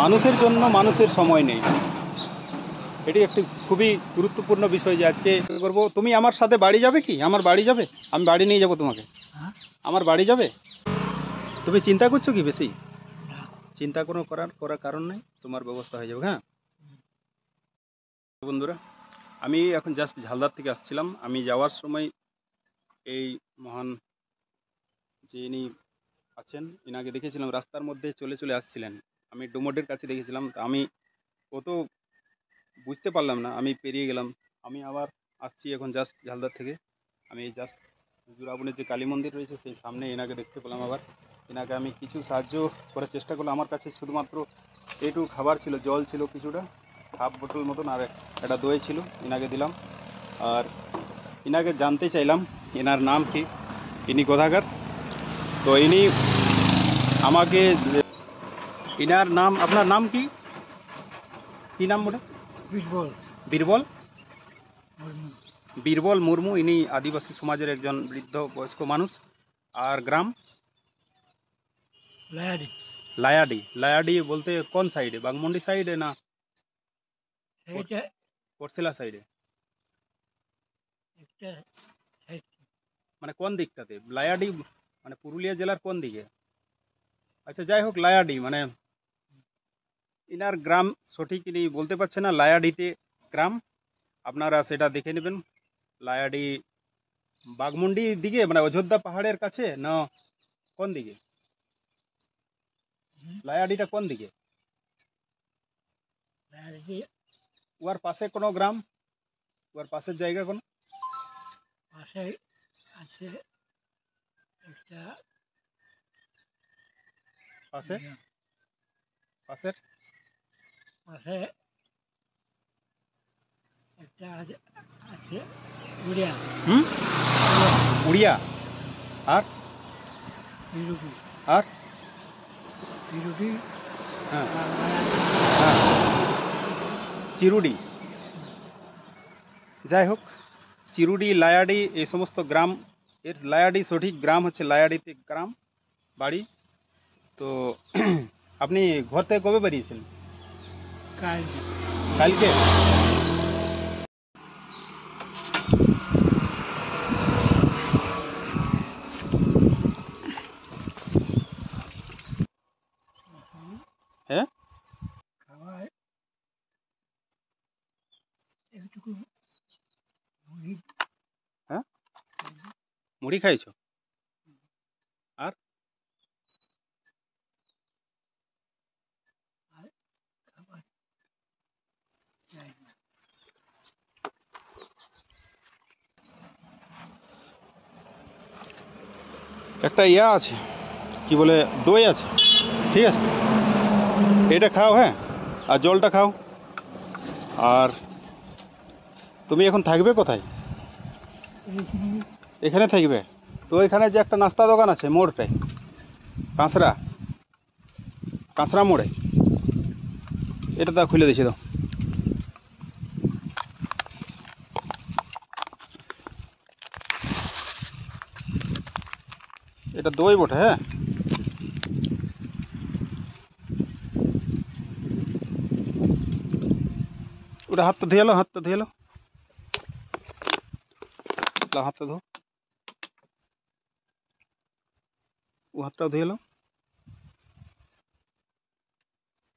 মানুষের জন্য মানুষের সময় নেই। এটি একটি খুবই গুরুত্বপূর্ণ বিষয় যে আজকে করব তুমি আমার সাথে বাড়ি যাবে কি? আমার বাড়ি যাবে? আমি বাড়ি নিয়ে যাব তোমাকে। হ্যাঁ। আমার বাড়ি যাবে? তুমি চিন্তা করছ কি বেশি? চিন্তা কোনো করার করার কারণ নেই? তোমার ব্যবস্থা হয়ে যাবে হ্যাঁ? বন্ধুরা আমি এখন জাস্ট ঝালদার থেকে আসছিলাম। আমি যাওয়ার সময় এই মহান যিনি ইনি আছেন এনাকে দেখেছিলাম রাস্তার মধ্যে চলে চলে আসছিলেন। আমি ডোমোডের কাছে দেখেছিলাম। তা আমি ও তো বুঝতে পারলাম না, আমি পেরিয়ে গেলাম। আমি আবার আসছি এখন জাস্ট ঝালদার থেকে। আমি জাস্ট জুরাবনের যে কালী মন্দির রয়েছে, সেই সামনে এনাকে দেখতে পেলাম আবার। এনাকে আমি কিছু সাহায্য করার চেষ্টা করলাম। আমার কাছে শুধুমাত্র এইটুকু খাবার ছিল, জল ছিল কিছুটা হাফ বোতল মতন, আর একটা দই ছিল, এনাকে দিলাম। আর এনাকে জানতে চাইলাম, এনার নাম কি? ইনি কোথাকার? তো ইনি আমাকে ইনার নাম আপনার নাম কি কি নাম ওটা বীরবল বীরবল মুর্মু বীরবল মুর্মু ইনি আদিবাসী সমাজের একজন বৃদ্ধ বয়স্ক মানুষ। আর গ্রাম? লায়ারি লায়াডি। লায়াডি বলতে কোন সাইডে? বাগমুন্ডি সাইডে না এইটা কোটশিলা সাইডে? একটা সাইড। মানে কোন দিকটাতে? লায়াডি মানে পুরুলিয়া জেলার কোন দিকে? আচ্ছা যাই হোক লায়াডি মানে ইনার গ্রাম সঠিক ইনি বলতে পারছে না লায়াডিতে গ্রাম। আপনারা সেটা দেখে নেবেন। লায়াডি বাগমুন্ডি দিকে মানে অযোধ্যা পাহাড়ের কাছে না কোন দিকে? লায়াডিটা কোন দিকে? উয়ার পাশে কোনো গ্রাম? উয়ার পাশের জায়গা কোনো? পাশে আছে একটা পাশে? পাশের? পাশে একটা আছে আছে উড়িয়া। হুম? উড়িয়া। আর? সিরুপি। আর? সিরুপি। হ্যাঁ। আর লায়ারি হ্যাঁ। চিরুডি। যাই হোক চিরুডি লায়াডি এই সমস্ত গ্রাম এর লায়াডি সঠিক গ্রাম হচ্ছে লায়াডিতে গ্রাম বাড়ি। তো আপনি ঘর থেকে কবে বেরিয়েছিলেন? কাল কালকে। হ্যাঁ? খাওয়ায় একটুকু হ্যাঁ? মুড়ি খাইছো? একটা ইয়া আছে, কি বলে, দই আছে, ঠিক আছে? এটা খাও হ্যাঁ? আর জলটা খাও। আর তুমি এখন থাকবে কোথায়? এখানে থাকবে? তো এখানে যে একটা নাস্তা দোকান আছে মোড়টায় কাঁচরা কাঁচরা মোড়ে। এটা তা খুলে দিয়েছি দাও। এটা দই বটে হ্যাঁ ওটা হাতটা ধুয়ে এলো হাতটা ধুয়ে এলো লাও হাতটা ধো ও হাতটাও ধুয়ে এলো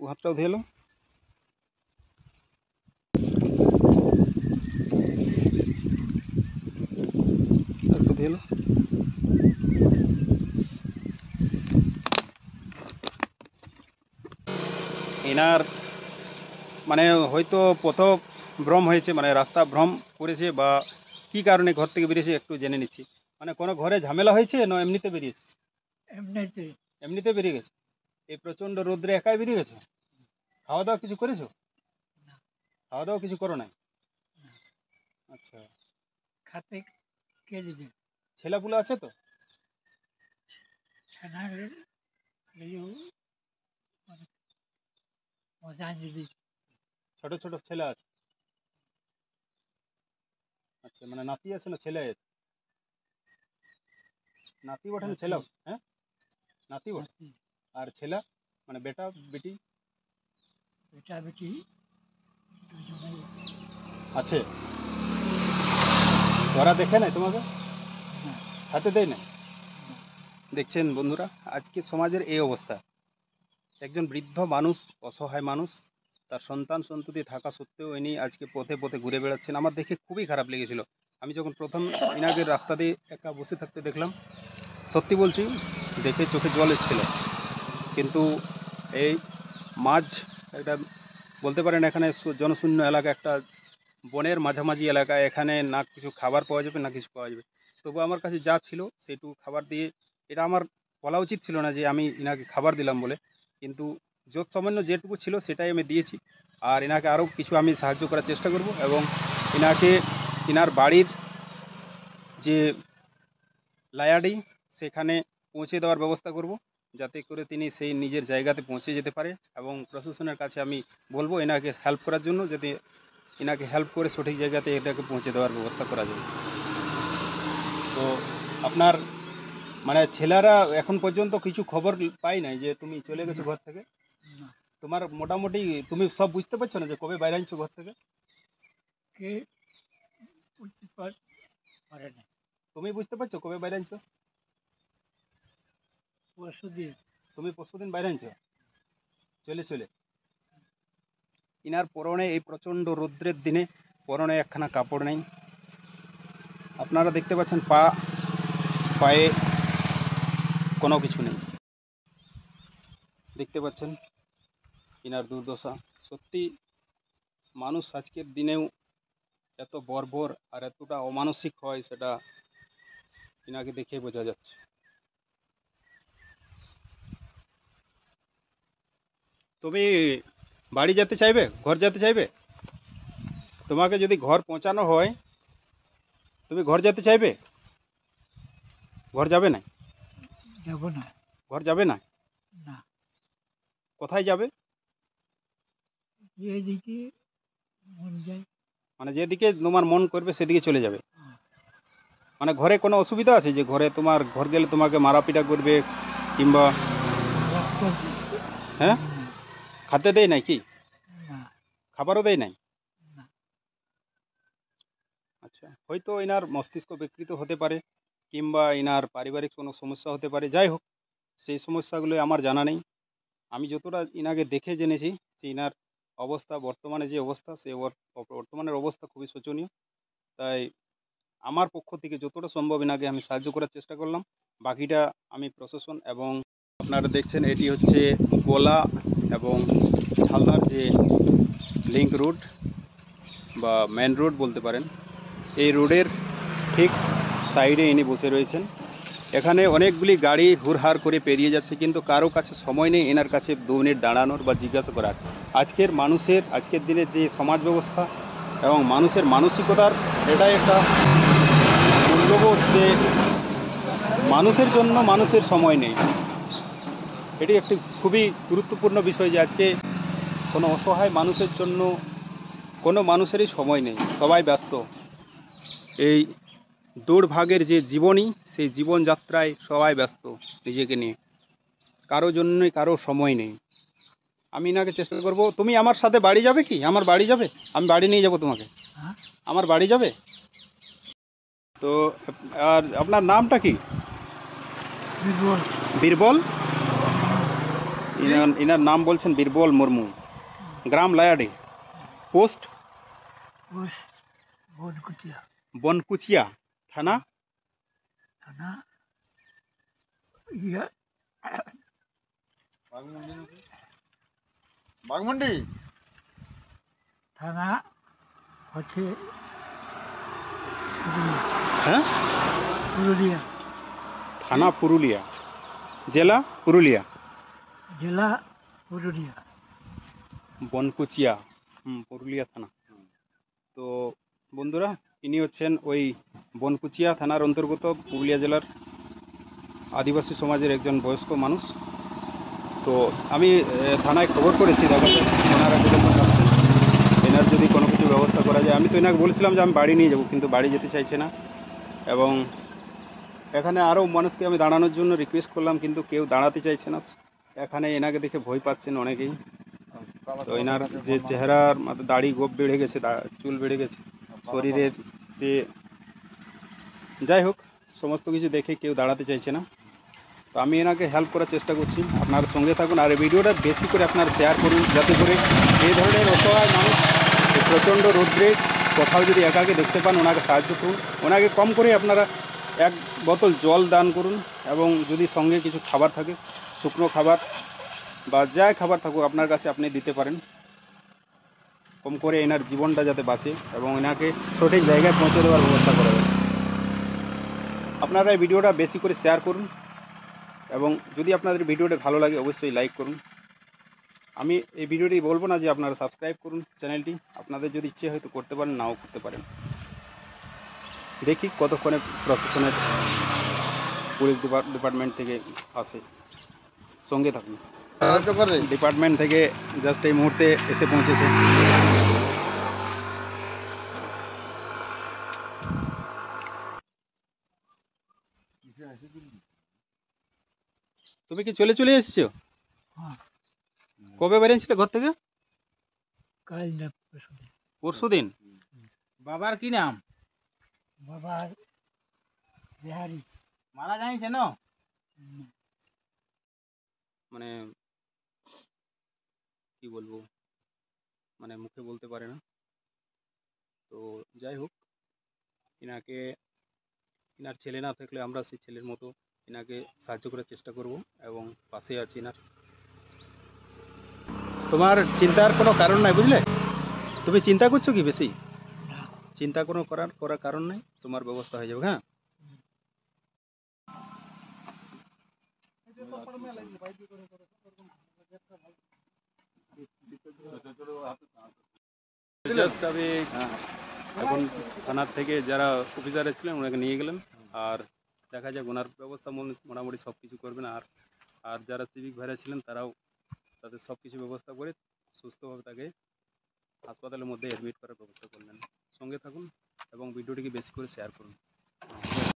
ও হাতটাও ধুয়ে এলো একটু ধুয়ে এলো এনার মানে হয়তো পথ ভ্রম হয়েছে মানে রাস্তা ভ্রম করেছে বা কি কারণে ঘর থেকে বেরিয়েছে একটু জেনে নিচ্ছি। মানে কোনো ঘরে ঝামেলা হয়েছে না এমনিতে বেরিয়েছে? এমনিতে। এমনিতে বেরিয়ে গেছে? এই প্রচণ্ড রোদ্রে একাই বেরিয়ে গেছে? খাওয়া দাওয়া কিছু করেছ? খাওয়া দাওয়া কিছু করো নাই? আচ্ছা। খাতে কে দিবে? ছেলেপুলে আছে তো? ছোট ছোট ছেলে আছে। আচ্ছা মানে নাতি আছে না ছেলে আছে? নাতি বটে না ছেলে হ্যাঁ? নাতি বটে? আর ছেলে? মানে বেটা বেটি? বেটা বেটি আছে। ওরা দেখে নাই তোমাকে? হাতে দেয় না না। দেখছেন বন্ধুরা আজকে সমাজের এই অবস্থা। একজন বৃদ্ধ মানুষ, অসহায় মানুষ, তার সন্তান সন্ততি থাকা সত্ত্বেও ইনি আজকে পথে পথে ঘুরে বেড়াচ্ছেন। আমার দেখে খুবই খারাপ লেগেছিল। আমি যখন প্রথম ইনাকে রাস্তা দিয়ে একা বসে থাকতে দেখলাম, সত্যি বলছি, দেখে চোখে জল এসেছিল। কিন্তু এই মাঝ একটা বলতে পারেন এখানে জনশূন্য এলাকা একটা বনের মাঝামাঝি এলাকায় এখানে না কিছু খাবার পাওয়া যাবে, না কিছু পাওয়া যাবে। তবু আমার কাছে যা ছিল সেইটুকু খাবার দিয়ে, এটা আমার বলা উচিত ছিল না যে আমি ইনাকে খাবার দিলাম বলে। কিন্তু যত সামান্য যেটুকু ছিল সেটাই আমি দিয়েছি। আর এনাকে আরও কিছু আমি সাহায্য করার চেষ্টা করব এবং এনাকে, এনার বাড়ির যে লায়াডি সেখানে পৌঁছে দেওয়ার ব্যবস্থা করব যাতে করে তিনি সেই নিজের জায়গাতে পৌঁছে যেতে পারে এবং প্রশাসনের কাছে আমি বলব এনাকে হেল্প করার জন্য যাতে এনাকে হেল্প করে সঠিক জায়গাতে এটাকে পৌঁছে দেওয়ার ব্যবস্থা করা যাবে তো আপনার মানে ছেলেরা এখন পর্যন্ত কিছু খবর পাই নাই যে তুমি চলে গেছো ঘর থেকে? তোমার মোটামুটি তুমি সব বুঝতে পারছ না যে কবে বাইরে আনছো ঘর থেকে? কে বুঝতে পারে না তুমি বুঝতে পারছ কবে বাইরে আনছো? পরশু দিয়ে তুমি পরশুদিন বাইরে আনছো? চলে চলে। ইনার পরনে এই প্রচণ্ড রৌদ্রের দিনে পরনে একখানা কাপড় নেই। আপনারা দেখতে পাচ্ছেন পা পায়ে কোনো কিছু নেই। দেখতে পাচ্ছেন ইনার দুর্দশা। সত্যি, মানুষ আজকের দিনেও এত বর্বর আর এতটা অমানসিক হয় সেটা ইনাকে দেখে বোঝা যাচ্ছে। তুমি বাড়ি যেতে চাইবে? ঘর যেতে চাইবে? তোমাকে যদি ঘর পৌঁছানো হয়, তুমি ঘর যেতে চাইবে? ঘর যাবে না? যাব না। ঘর যাবে না? না। কোথায় যাবে? যেদিকে মন যায়। মানে যেদিকে তোমার মন করবে সেদিকে চলে যাবে। হ্যাঁ। মানে ঘরে কোনো অসুবিধা আছে যে ঘরে তোমার ঘর গেলে তোমাকে মারাপিটা করবে কিংবা হ্যাঁ? খাতে দেয় নাই কি? খাবারও দেয় নাই? আচ্ছা হয়তো এনার মস্তিষ্ক বিকৃত হতে পারে। কিংবা এনার পারিবারিক কোনো সমস্যা হতে পারে, যাই হোক, সেই সমস্যাগুলো আমার জানা নেই। আমি যতটা ইনাকে দেখে জেনেছি যে ইনার অবস্থা, বর্তমানে যে অবস্থা, সে বর্তমানের অবস্থা খুবই শোচনীয়। তাই আমার পক্ষ থেকে যতটা সম্ভব এনাকে আমি সাহায্য করার চেষ্টা করলাম। বাকিটা আমি প্রশাসন এবং আপনারা দেখছেন এটি হচ্ছে গোলা এবং ঝালদার যে লিঙ্ক রুট বা মেন রোড বলতে পারেন, এই রোডের ঠিক সাইডে ইনি বসে রয়েছেন। এখানে অনেকগুলি গাড়ি হুড়হার করে পেরিয়ে যাচ্ছে, কিন্তু কারও কাছে সময় নেই এনার কাছে দু মিনিট দাঁড়ানোর বা জিজ্ঞাসা করার। আজকের মানুষের, আজকের দিনের যে সমাজ ব্যবস্থা এবং মানুষের মানসিকতার, এটাই একটা মূল্যবোধ যে মানুষের জন্য মানুষের সময় নেই। এটি একটি খুবই গুরুত্বপূর্ণ বিষয় যে আজকে কোনো অসহায় মানুষের জন্য কোনো মানুষেরই সময় নেই, সবাই ব্যস্ত। এই দৌড়ভাগের যে জীবনী সেই জীবনযাত্রায় সবাই ব্যস্ত নিজেকে নিয়ে। কারও জন্যই কারও সময় নেই। আমি এনাকে চেষ্টা করব তুমি আমার সাথে বাড়ি যাবে কি? আমার বাড়ি যাবে? আমি বাড়ি নিয়ে যাব তোমাকে। হ্যাঁ? আমার বাড়ি যাবে? তো আর আপনার নামটা কি? বীরবল। ইনার নাম বলছেন বীরবল মুর্মু। গ্রাম লায়াডি। পোস্ট বনকুচিয়া। বনকুচিয়া। থানা? থানা? ইয়া? বাগমুন্ডি থানা হচ্ছে হ্যাঁ? পুরুলিয়া। থানা পুরুলিয়া। জেলা পুরুলিয়া। জেলা পুরুলিয়া। বনকুচিয়া। পুরুলিয়া থানা। তো বন্ধুরা ইনি হচ্ছেন ওই বনকুচিয়া থানার অন্তর্গত পুরুলিয়া জেলার আদিবাসী সমাজের একজন বয়স্ক মানুষ। তো আমি থানায় খবর করেছি, দেখা যাক ওনারা এনার যদি কোনো কিছু ব্যবস্থা করা যায়, আমি তো এনাকে বলছিলাম যে আমি বাড়ি নিয়ে যাব, কিন্তু বাড়ি যেতে চাইছে না। এবং এখানে আরও মানুষকে আমি দাঁড়ানোর জন্য রিকোয়েস্ট করলাম, কিন্তু কেউ দাঁড়াতে চাইছে না। এখানে এনাকে দেখে ভয় পাচ্ছেন অনেকেই। তো এনার যে চেহারার দাড়ি গোপ বেড়ে গেছে চুল বেড়ে গেছে। শরীরের যে যাই হোক, সমস্ত কিছু দেখে কেউ দাঁড়াতে চাইছে না। তো আমি এনাকে হেল্প করার চেষ্টা করছি। আপনার সঙ্গে থাকুন আর এই ভিডিওটা বেশি করে আপনারা শেয়ার করুন, যাতে করে এই ধরনের অসহায় মানুষ প্রচণ্ড রৌদ্রে কোথাও যদি একাকে দেখতে পান, ওনাকে সাহায্য করুন। ওনাকে কম করে আপনারা এক বোতল জল দান করুন এবং যদি সঙ্গে কিছু খাবার থাকে, শুকনো খাবার বা যা খাবার থাকুক, আপনার কাছে আপনি দিতে পারেন। কম করে এনার জীবনটা যাতে বাঁচে এবং এনাকে সঠিক জায়গায় পৌঁছে দেওয়ার ব্যবস্থা করা যায় আপনারা এই ভিডিওটা বেশি করে শেয়ার করুন এবং যদি আপনাদের ভিডিওটা ভালো লাগে অবশ্যই লাইক করুন। আমি এই ভিডিওটি বলব না যে আপনারা সাবস্ক্রাইব করুন চ্যানেলটি আপনাদের যদি ইচ্ছে হয়তো করতে পারেন নাও করতে পারেন। দেখি কতক্ষণে প্রশাসনের পুলিশ ডিপার্ট- ডিপার্টমেন্ট থেকে আসে। সঙ্গে থাকুন। ডিপার্টমেন্ট থেকে জাস্ট এই মুহূর্তে এসে পৌঁছেছে। তুমি কি চলে চলে এসেছ? হ্যাঁ। কবে বেরিয়েছিলে ঘর থেকে? কাল না পরশু দিন। বাবার কি নাম? বাবার বিহারি মারা জানিছে ন। মানে কি বলব? মানে মুখে বলতে পারে না। তো যাই হোক এনাকে এনার ছেলে না থাকলে আমরা সেই ছেলের মতো এনাকে সাহায্য করার চেষ্টা করব এবং পাশে আছি এনার তোমার চিন্তার কোনো কারণ নাই বুঝলে? তুমি চিন্তা করছ কি বেশি? চিন্তা কোনো করার করার কারণ নাই তোমার ব্যবস্থা হয়ে যাবে হ্যাঁ? এখন থানার থেকে যারা অফিসার এসেছিলেন ওনাকে নিয়ে গেলেন। আর দেখা যাক, ওনার ব্যবস্থা মোটামুটি সব কিছু করবেন। আর আর যারা সিভিক ভাইরা ছিলেন, তারাও তাদের সব কিছু ব্যবস্থা করে সুস্থভাবে তাকে হাসপাতালের মধ্যে অ্যাডমিট করার ব্যবস্থা করলেন সঙ্গে থাকুন এবং ভিডিওটিকে বেশি করে শেয়ার করুন।